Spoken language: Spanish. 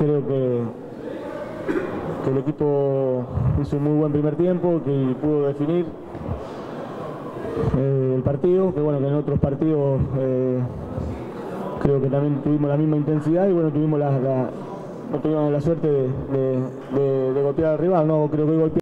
creo que, que el equipo hizo un muy buen primer tiempo, que pudo definir eh, el partido, que bueno, que en otros partidos eh, creo que también tuvimos la misma intensidad y bueno, tuvimos la, la- no tuvimos la suerte de, de- de- de golpear al rival, no creo que golpear